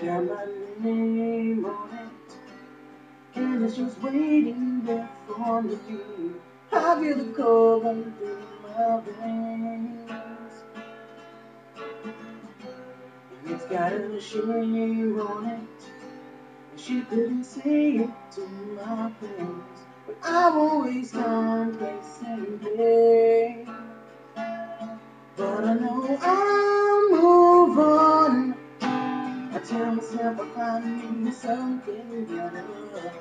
It's my name on it, and it's just waiting there for me. I feel the cold running through my veins, and it's got a shame on it. And she couldn't say it to my face, but I won't waste time placing blame. I tell myself find something better.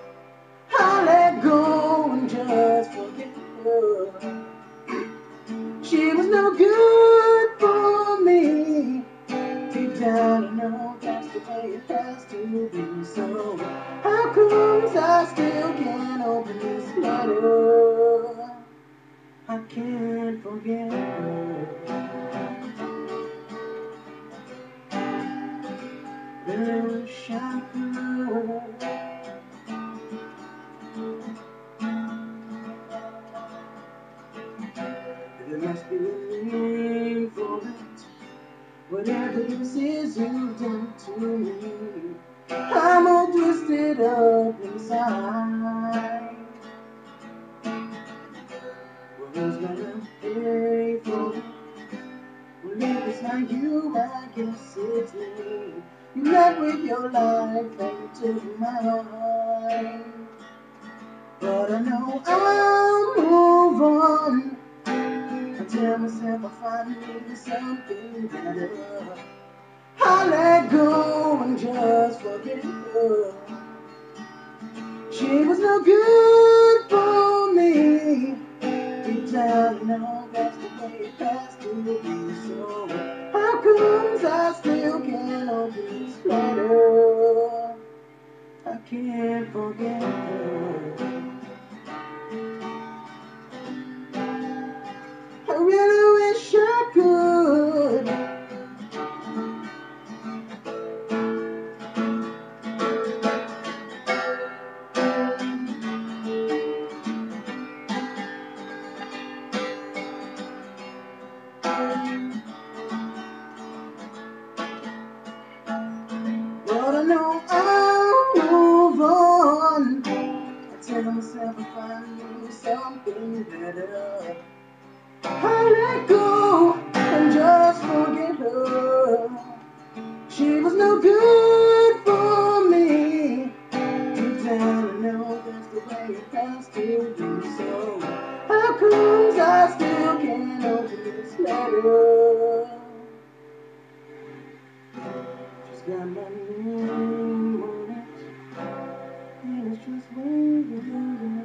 I'll let go and just forget her. She was no good for me. Deep down I know that's the way it has to be. So how comes I still can't open this letter? I can't forget her. Wish I could. There must be a name for it. Whatever this is you've done to me, I'm all twisted up inside. Well, who's gonna pay for it? Well, if it's not you, I guess it's me. You left with your life my heart. But I know I'll move on. I tell myself I'll find me something better. I'll let go and just forget her. She was no good for me. Deep down, I know that's the way it has to be. So, how comes I still can't can't forget myself and find something better. I let go and just forget her. She was no good for me. Deep down I know that's the way it has to be. So how comes I still can't open this letter? Just got my name on it, and it's just waiting mm-hmm.